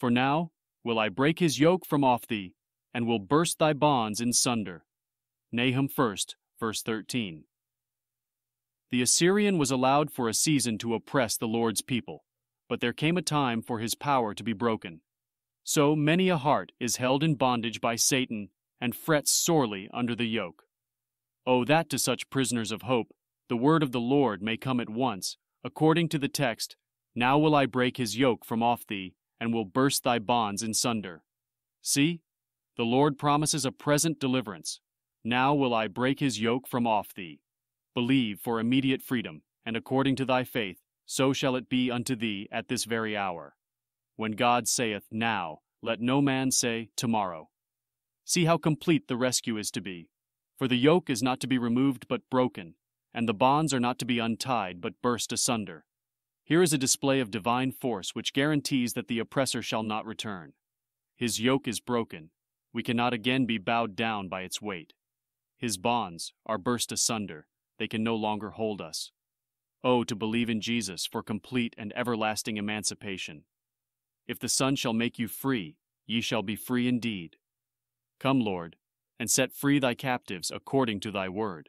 For now will I break his yoke from off thee, and will burst thy bonds in sunder. Nahum 1, verse 13. The Assyrian was allowed for a season to oppress the Lord's people, but there came a time for his power to be broken. So many a heart is held in bondage by Satan and frets sorely under the yoke. Oh, that to such prisoners of hope the word of the Lord may come at once, according to the text, Now will I break his yoke from off thee, and will burst thy bonds in sunder. See, the Lord promises a present deliverance. Now will I break his yoke from off thee. Believe for immediate freedom, and according to thy faith, so shall it be unto thee at this very hour. When God saith, Now, let no man say, Tomorrow. See how complete the rescue is to be. For the yoke is not to be removed but broken, and the bonds are not to be untied but burst asunder. Here is a display of divine force which guarantees that the oppressor shall not return. His yoke is broken. We cannot again be bowed down by its weight. His bonds are burst asunder they can no longer hold us. Oh, to believe in Jesus for complete and everlasting emancipation. If the Son shall make you free, ye shall be free indeed. Come, Lord, and set free thy captives according to thy word.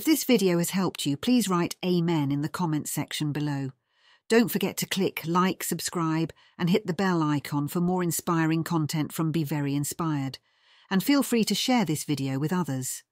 If this video has helped you, please write Amen in the comments section below. Don't forget to click like, subscribe, and hit the bell icon for more inspiring content from Be Very Inspired and feel free to share this video with others.